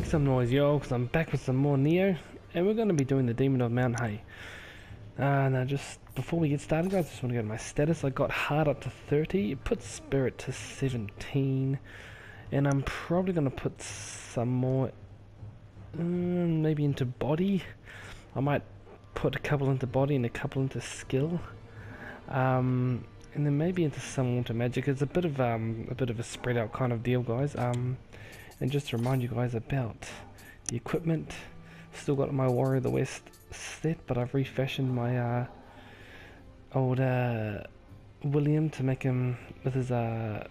Make some noise, yo, because I'm back with some more Nioh, and we're going to be doing the Demon of Mount Hiei. Uh, now, just before we get started, guys, I just want to go to my status. I got Heart up to 30, it put Spirit to 17, and I'm probably going to put some more, um, maybe into Body. I might put a couple into Body and a couple into Skill. Um, and then maybe into some water magic. It's a bit of um, a bit of a spread out kind of deal, guys. Um, and just to remind you guys about the equipment, still got my Warrior of the West set, but I've refashioned my uh, old uh, William to make him with his uh,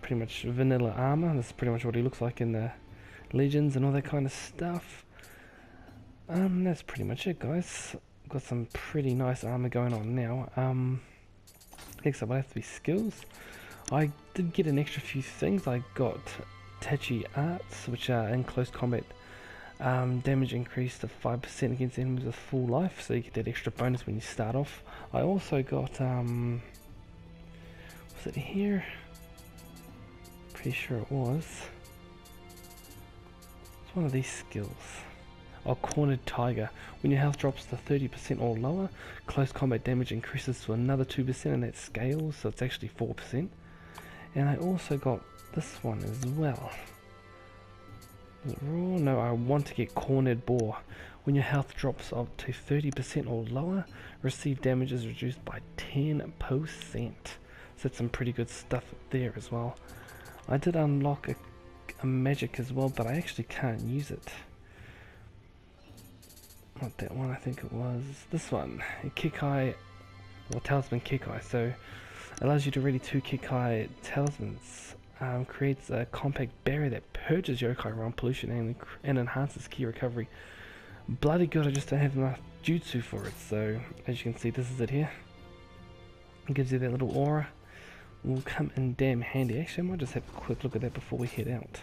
pretty much vanilla armor. That's pretty much what he looks like in the Legends and all that kind of stuff. Um, that's pretty much it, guys. Got some pretty nice armor going on now. Um, next up, I have to be skills. I did get an extra few things. I got Tachi Arts, which are in close combat. Um, damage increased to 5% against enemies with full life, so you get that extra bonus when you start off. I also got, um, was it here? Pretty sure it was. It's one of these skills. Oh, Cornered Tiger. When your health drops to 30% or lower, close combat damage increases to another 2% and that scales, so it's actually 4%. And I also got this one as well. Is it raw? No, I want to get Cornered Boar. When your health drops up to 30% or lower, receive damage is reduced by 10%. So that's some pretty good stuff there as well. I did unlock a, a magic as well, but I actually can't use it. Not that one, I think it was this one. Kekkai, well, Talisman Kekkai. So allows you to ready two Kekkai talismans um, creates a compact barrier that purges yokai realm pollution and, and enhances ki recovery. Bloody good, I just don't have enough jutsu for it, so as you can see, this is it here. It gives you that little aura. Will come in damn handy. Actually, I might just have a quick look at that before we head out.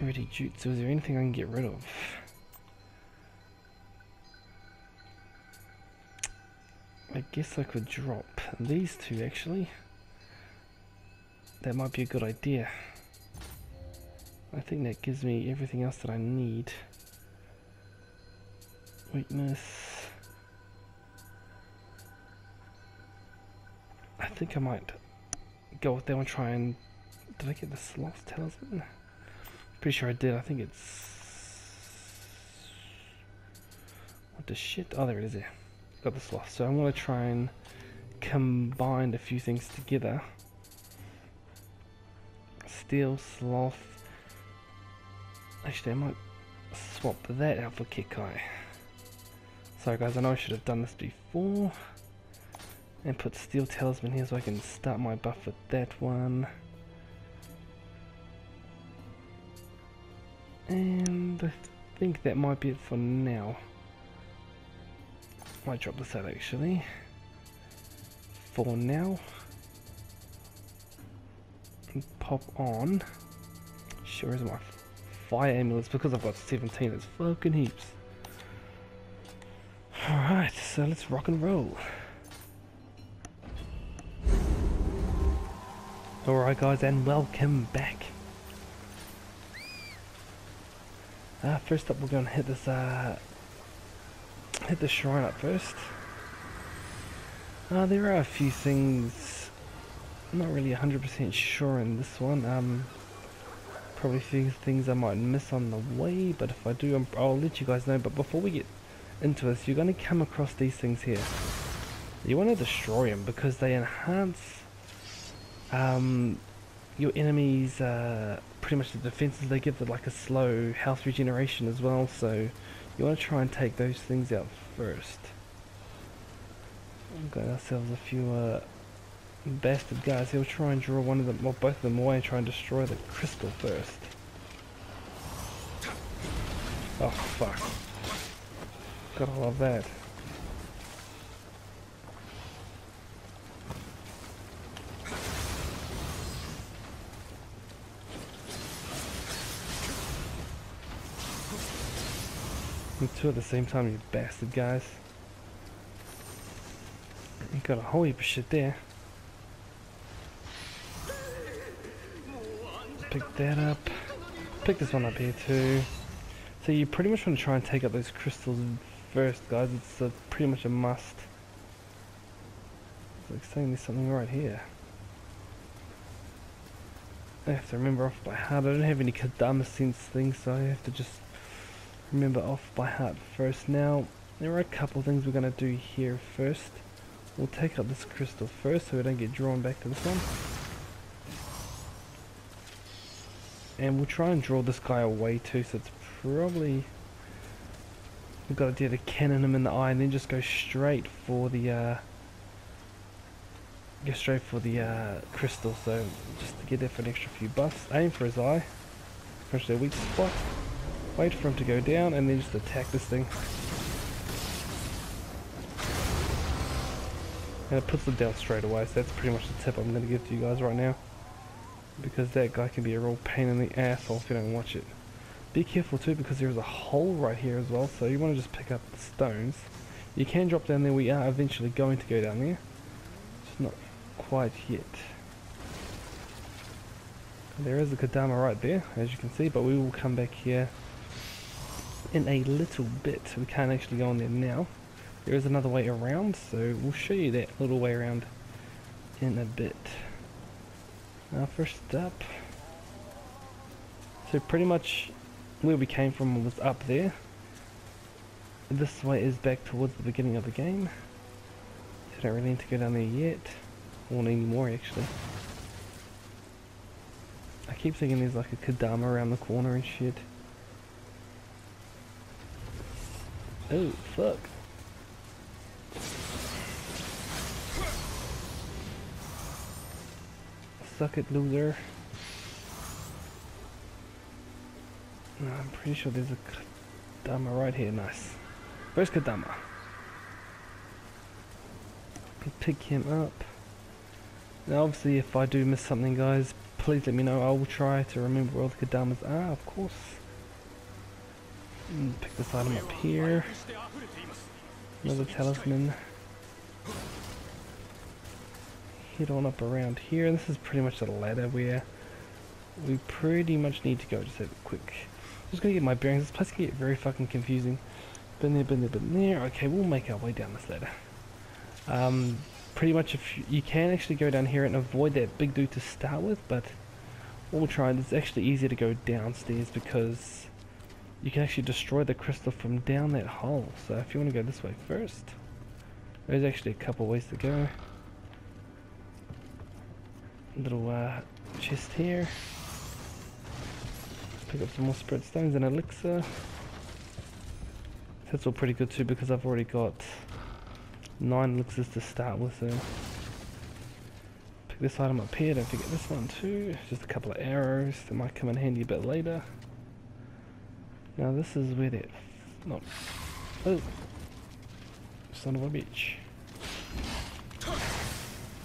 Ready jutsu, is there anything I can get rid of? I guess I could drop these two actually that might be a good idea. I think that gives me everything else that I need. Weakness. I think I might go with that one, try and... Did I get the sloth talisman? Pretty sure I did. I think it's... What the shit? Oh, there it is there. Got the sloth. So I'm going to try and combine a few things together steel sloth. Actually, I might swap that out for Kekkai. Sorry guys, I know I should have done this before. And put steel talisman here so I can start my buff with that one. And I think that might be it for now. Might drop this out actually. For now pop on. Sure is my fire amulets because I've got 17. It's fucking heaps. Alright, so let's rock and roll. Alright guys, and welcome back. Uh, first up we're going to hit this, uh, hit the shrine up first. Uh, there are a few things I'm not really 100% sure in this one. Um, probably few things I might miss on the way, but if I do, I'm, I'll let you guys know. But before we get into this, you're going to come across these things here. You want to destroy them because they enhance um, your enemies, uh, pretty much the defenses. They give them like a slow health regeneration as well, so you want to try and take those things out first. We've got ourselves a few uh, bastard guys. He'll try and draw one of them, or both of them away and try and destroy the crystal first. Oh, fuck. Gotta love that. And two at the same time, you bastard guys. You got a whole heap of shit there. Pick that up. Pick this one up here too. So you pretty much want to try and take out those crystals first, guys. It's a, pretty much a must. It's like saying there's something right here. I have to remember off by heart. I don't have any Kodama sense things, so I have to just remember off by heart first. Now, there are a couple things we're going to do here first. We'll take out this crystal first so we don't get drawn back to this one. And we'll try and draw this guy away too, so it's probably... We've got to do the cannon him in the eye and then just go straight for the... Uh, go straight for the uh, crystal, so just to get there for an extra few buffs. Aim for his eye, push their weak spot, wait for him to go down, and then just attack this thing. And it puts them down straight away, so that's pretty much the tip I'm going to give to you guys right now. Because that guy can be a real pain in the asshole if you don't watch it. Be careful too because there's a hole right here as well, so you want to just pick up the stones. You can drop down there, we are eventually going to go down there. Just not quite yet. There is a Kodama right there, as you can see, but we will come back here in a little bit. We can't actually go on there now. There is another way around, so we'll show you that little way around in a bit. Now first up, so pretty much where we came from was up there. This way is back towards the beginning of the game. So don't really need to go down there yet. Or anymore actually. I keep thinking there's like a Kodama around the corner and shit. Oh, fuck. Suck it, loser. I'm pretty sure there's a Kodama right here. Nice. Where's Kodama? Pick him up. Now obviously if I do miss something guys, please let me know. I will try to remember where all the Kodamas are, of course. Mm, pick this item up here. Another talisman head on up around here. And this is pretty much the ladder where we pretty much need to go. Just have a quick. Just gonna get my bearings. This place can get very fucking confusing. Been there, been there, been there. Okay, we'll make our way down this ladder. Um, pretty much if you, you can actually go down here and avoid that big dude to start with, but we'll try. It's actually easier to go downstairs because you can actually destroy the crystal from down that hole. So if you want to go this way first, there's actually a couple ways to go little uh, chest here. Pick up some more spread stones and elixir. That's all pretty good too because I've already got nine elixirs to start with. So pick this item up here. Don't forget this one too. Just a couple of arrows that might come in handy a bit later. Now this is where that not oh son of a bitch.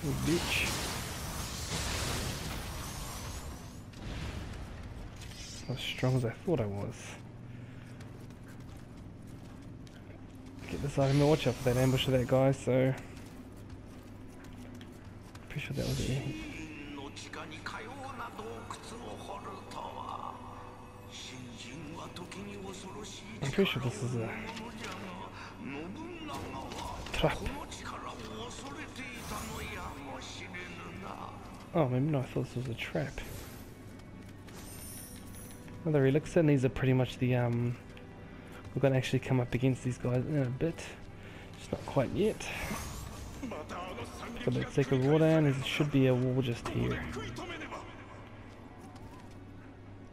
Oh, bitch. Not as strong as I thought I was. Get this item and watch out for that ambush of that guy, so... Pretty sure that was it. I'm pretty sure this is a trap. Oh, maybe no, I thought this was a trap. Another elixir, and these are pretty much the, um, we're going to actually come up against these guys in a bit. Just not quite yet. The sake of down, there should be a wall just here.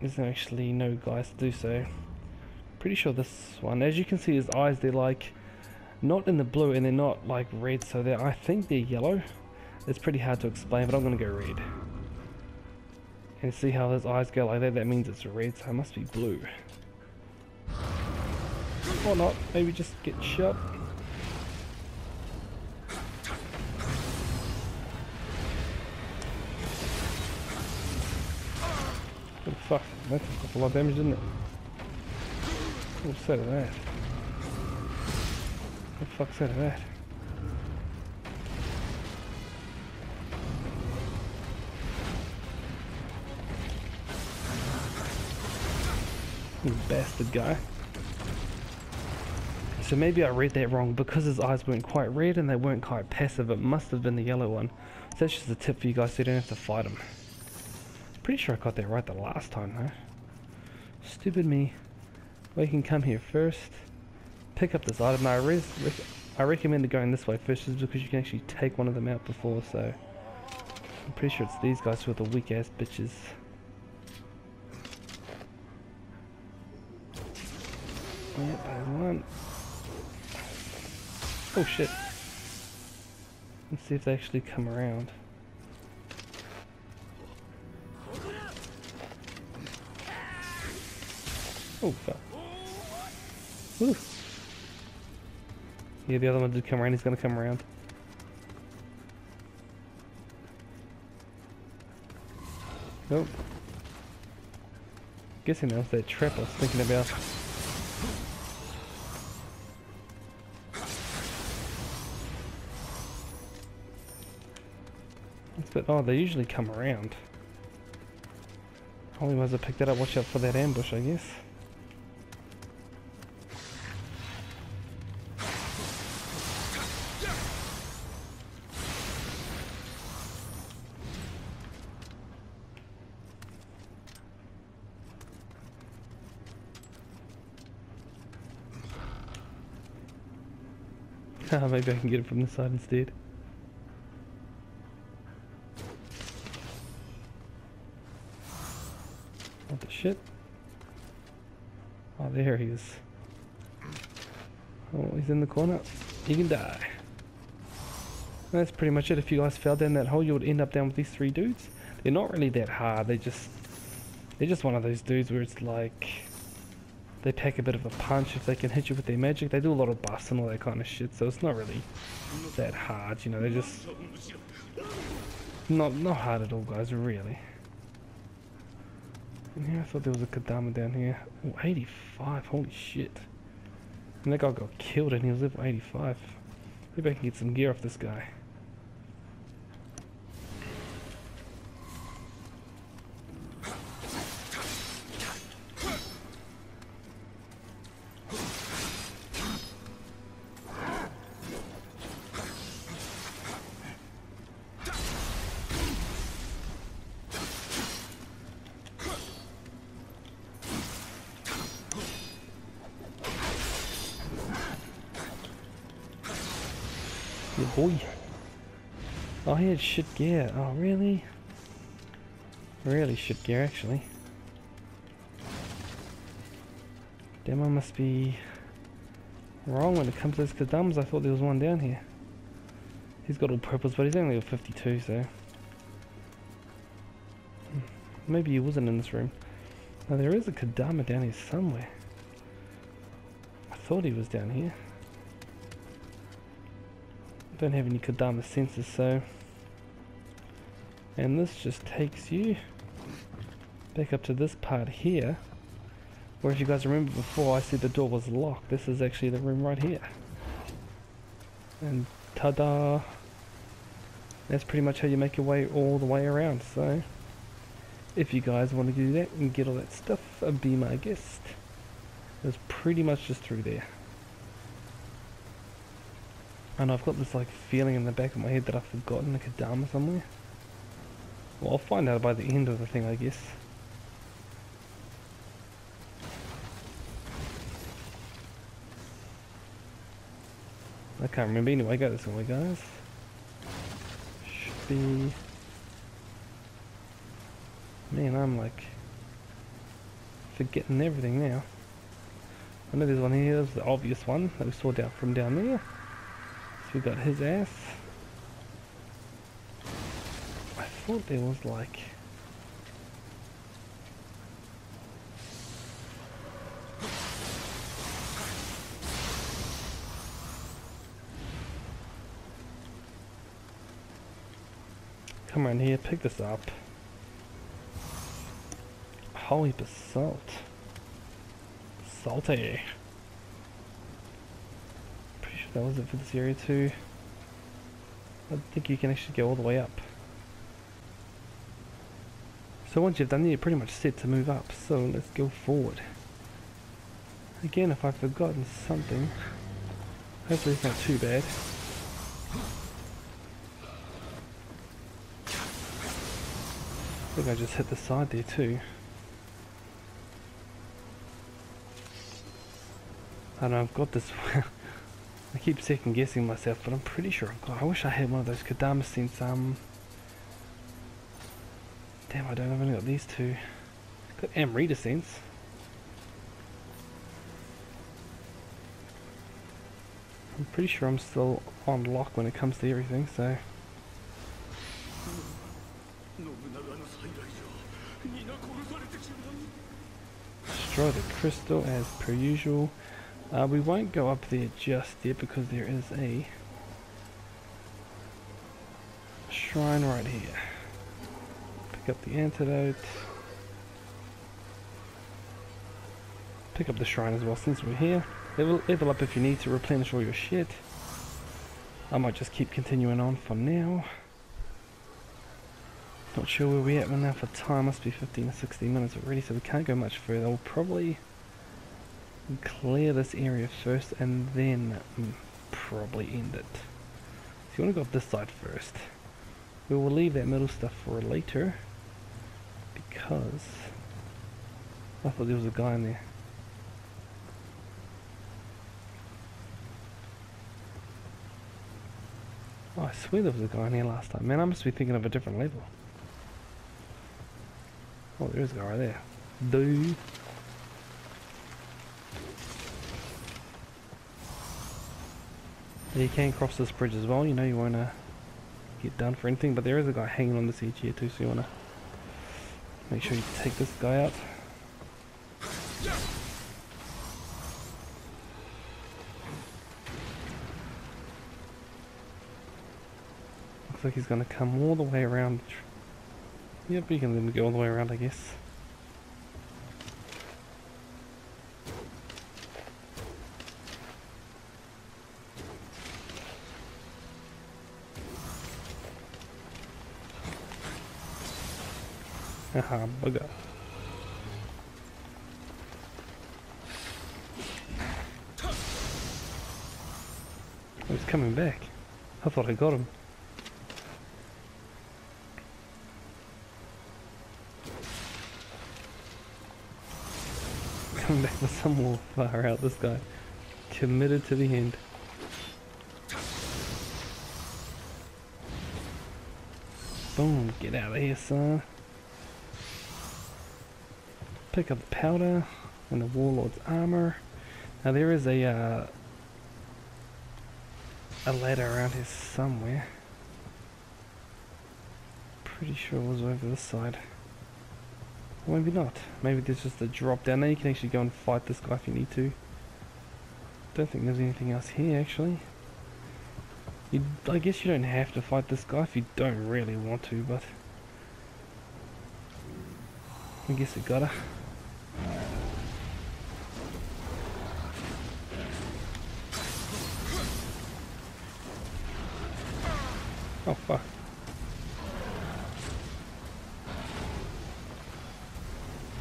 There's actually no guys to do so. Pretty sure this one, as you can see his eyes, they're like, not in the blue and they're not like red, so they're, I think they're yellow. It's pretty hard to explain, but I'm going to go red. And see how his eyes go like that? That means it's red, so it must be blue. Or not, maybe just get shot. Oh fuck, that's a lot of damage, didn't it? What's that of that? What the fuck's that of that? Bastard guy. So maybe I read that wrong because his eyes weren't quite red and they weren't quite passive. It must have been the yellow one. So that's just a tip for you guys so you don't have to fight him. Pretty sure I got that right the last time though. Stupid me. We can come here first. Pick up this item. I, I recommend going this way first just because you can actually take one of them out before so. I'm pretty sure it's these guys who are the weak ass bitches. There's one. Oh shit. Let's see if they actually come around. Oh fuck. Ooh. Yeah, the other one did come around, he's gonna come around. Nope. Guessing that was that trap I was thinking about. But, oh, they usually come around. Only ones that picked that up, watch out for that ambush, I guess. Maybe I can get it from the side instead. Shit? Oh, there he is. Oh, he's in the corner. He can die. That's pretty much it. If you guys fell down that hole, you would end up down with these three dudes. They're not really that hard. They just, they're just one of those dudes where it's like, they pack a bit of a punch if they can hit you with their magic. They do a lot of buffs and all that kind of shit, so it's not really that hard, you know, they're just not not hard at all guys, really. Yeah, I thought there was a Kodama down here. Oh, 85, holy shit. And that guy got killed and he was level 85. Maybe I can get some gear off this guy. Shit gear. Oh, really? Really shit gear, actually. I must be wrong when it comes to this Kodamas. I thought there was one down here. He's got all purples, but he's only a 52, so... Hmm, maybe he wasn't in this room. Now, there is a Kodama down here somewhere. I thought he was down here. Don't have any Kodama sensors, so... And this just takes you back up to this part here. Where if you guys remember before I said the door was locked, this is actually the room right here. And ta-da! That's pretty much how you make your way all the way around, so... If you guys want to do that and get all that stuff, uh, be my guest. It's pretty much just through there. And I've got this like feeling in the back of my head that I've forgotten a Kodama somewhere. Well, I'll find out by the end of the thing, I guess. I can't remember anyway, go this way guys. Should be... Man, I'm like... Forgetting everything now. I know there's one here, there's the obvious one that we saw down from down there. So we got his ass. I thought there was like... Come on here, pick this up. Holy basalt. Salty Pretty sure that was it for this area too. I think you can actually go all the way up. So once you've done that, you're pretty much set to move up. So let's go forward. Again, if I've forgotten something, hopefully it's not too bad. I think I just hit the side there too. I don't know I've got this. I keep second guessing myself, but I'm pretty sure I've got. I wish I had one of those Kodama sense. Um. Damn, I don't. I've only got these two. Got Amrita sense. I'm pretty sure I'm still on lock when it comes to everything, so. Destroy the crystal as per usual. Uh, we won't go up there just yet because there is a shrine right here. Pick up the antidote. Pick up the shrine as well since we're here. Level, level up if you need to replenish all your shit. I might just keep continuing on for now. Not sure where we're at now for time. Must be 15 or 16 minutes already, so we can't go much further. We'll probably clear this area first and then mm, probably end it. So you want to go up this side first. We will leave that middle stuff for later because I thought there was a guy in there. Oh, I swear there was a guy in here last time. Man, I must be thinking of a different level. Oh, there is a guy right there. Dude. You can cross this bridge as well, you know you won't get done for anything, but there is a guy hanging on this edge here too, so you want to make sure you take this guy out. Looks like he's to come all the way around. Yep, he can go all the way around I guess. Haha, bugger. Oh, he's coming back. I thought I got him. Coming back with some more far out, this guy. Committed to the end. Boom, get out of here, son pick up the powder and the warlord's armor. Now there is a uh, a ladder around here somewhere. Pretty sure it was over this side. Or maybe not. Maybe there's just a drop down there. You can actually go and fight this guy if you need to. Don't think there's anything else here actually. You, I guess you don't have to fight this guy if you don't really want to, but I guess you gotta.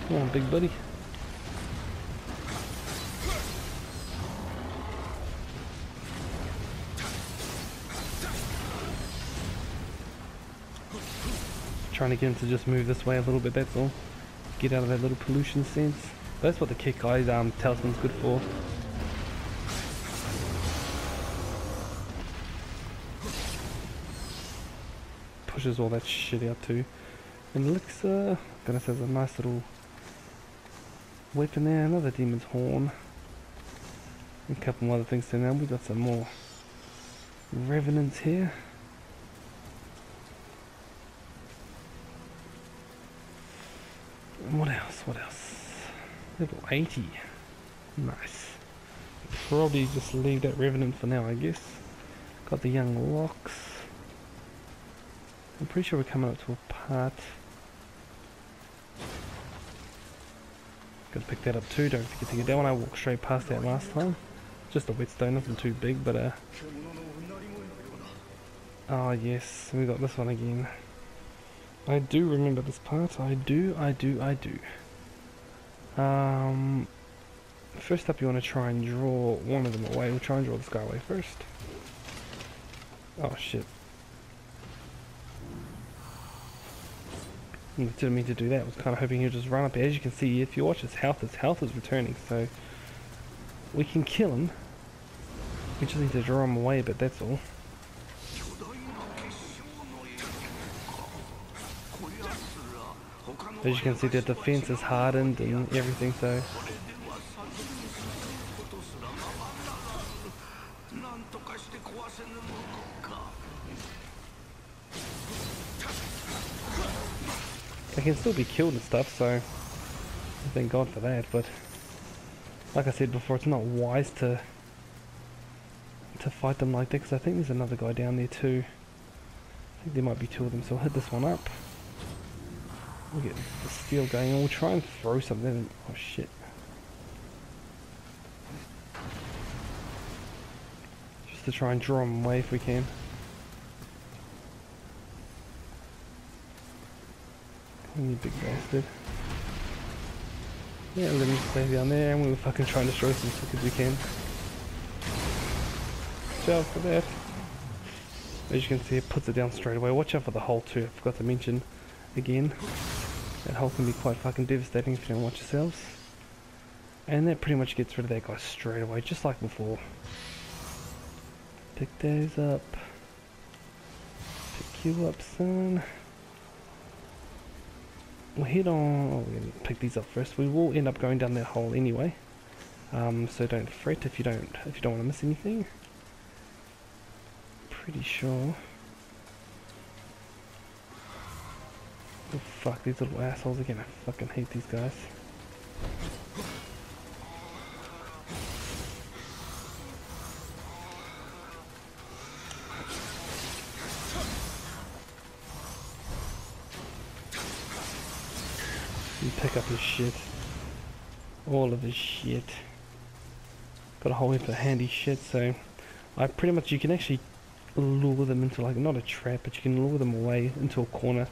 Come on, big buddy. Trying to get him to just move this way a little bit, that's all. Get out of that little pollution sense. That's what the kick eyes um, talisman's good for. pushes all that shit out too. And Elixir, goodness, has a nice little weapon there, another demon's horn. A couple more other things to now. We've got some more revenants here. What else? What else? Level 80. Nice. Probably just leave that revenant for now, I guess. Got the young locks. I'm pretty sure we're coming up to a part. Gotta pick that up too, don't forget to get that one. I walked straight past that last time. Just a whetstone, nothing too big, but uh... Oh yes, we got this one again. I do remember this part, I do, I do, I do. Um... first up you want to try and draw one of them away. We'll try and draw this guy away first. Oh shit. Didn't mean to do that. I was kind of hoping he'd just run up. As you can see, if you watch his health, his health is returning. So we can kill him. We just need to draw him away, but that's all. As you can see, the defense is hardened and everything, so They can still be killed and stuff, so thank God for that. But like I said before, it's not wise to to fight them like that because I think there's another guy down there too. I think there might be two of them, so I'll hit this one up. We'll get the steel going and we'll try and throw something. Oh shit. Just to try and draw them away if we can. You big bastard. Yeah, let me stay down there and we'll fucking try and destroy some as we can. Watch out for that. As you can see, it puts it down straight away. Watch out for the hole too, I forgot to mention again. That hole can be quite fucking devastating if you don't watch yourselves. And that pretty much gets rid of that guy straight away, just like before. Pick those up. Pick you up, son we'll head on, oh, we'll pick these up first. We will end up going down that hole anyway. Um, so don't fret if you don't if you don't want to miss anything. Pretty sure. Oh fuck, these little assholes again. I fucking hate these guys. Pick up his shit. All of his shit. Got a whole heap of handy shit, so I pretty much, you can actually lure them into like, not a trap, but you can lure them away into a corner.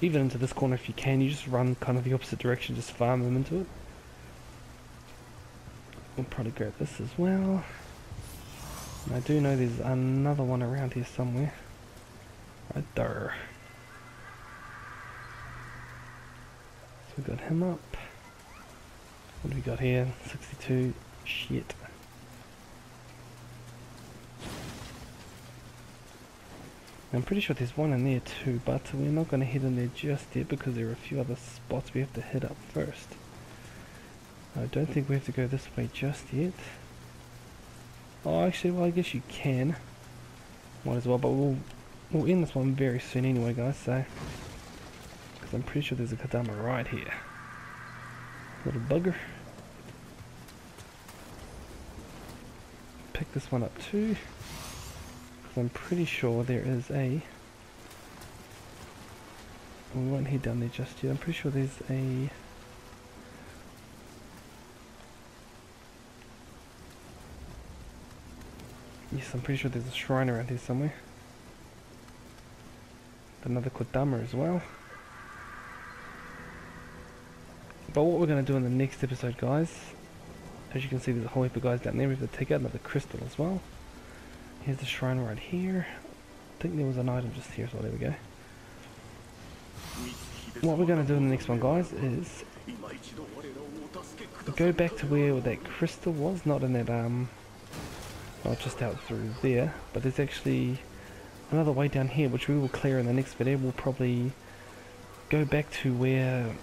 Even into this corner if you can, you just run kind of the opposite direction, just farm them into it. We'll probably grab this as well. And I do know there's another one around here somewhere. Right there. We got him up. What do we got here? 62. Shit. I'm pretty sure there's one in there too, but we're not going to hit in there just yet because there are a few other spots we have to hit up first. I don't think we have to go this way just yet. Oh, actually, well, I guess you can. Might as well, but we'll, we'll end this one very soon anyway, guys, so... I'm pretty sure there's a Kodama right here. Little bugger. Pick this one up too. Because I'm pretty sure there is a... We won't head down there just yet. I'm pretty sure there's a... Yes, I'm pretty sure there's a shrine around here somewhere. Another Kodama as well. But what we're going to do in the next episode, guys, as you can see, there's a whole heap of guys down there. We have to take out another crystal as well. Here's the shrine right here. I think there was an item just here, so there we go. What we're going to do in the next one, guys, is go back to where that crystal was, not in that, um, not just out through there, but there's actually another way down here, which we will clear in the next video. We'll probably go back to where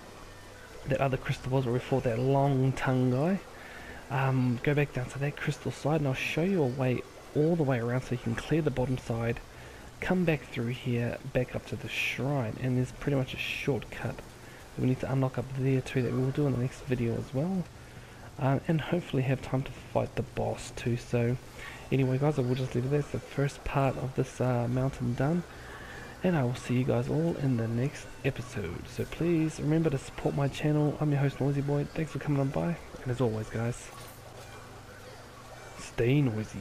that other crystal was where we fought that long tongue guy. Um, go back down to that crystal side and I'll show you a way all the way around so you can clear the bottom side, come back through here, back up to the shrine, and there's pretty much a shortcut that we need to unlock up there too that we will do in the next video as well. Um, and hopefully have time to fight the boss too. So anyway guys, I will just leave it there. It's the first part of this uh, mountain done and I will see you guys all in the next episode. So please remember to support my channel. I'm your host NoisiBoi. Thanks for coming on by. And as always guys, stay noisy.